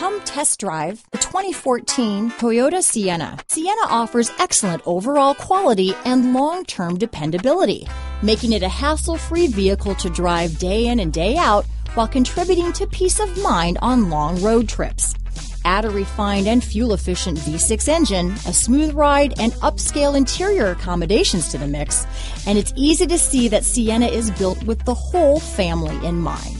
Come test drive the 2014 Toyota Sienna. Sienna offers excellent overall quality and long-term dependability, making it a hassle-free vehicle to drive day in and day out while contributing to peace of mind on long road trips. Add a refined and fuel efficient V6 engine, a smooth ride, and upscale interior accommodations to the mix, and it's easy to see that Sienna is built with the whole family in mind.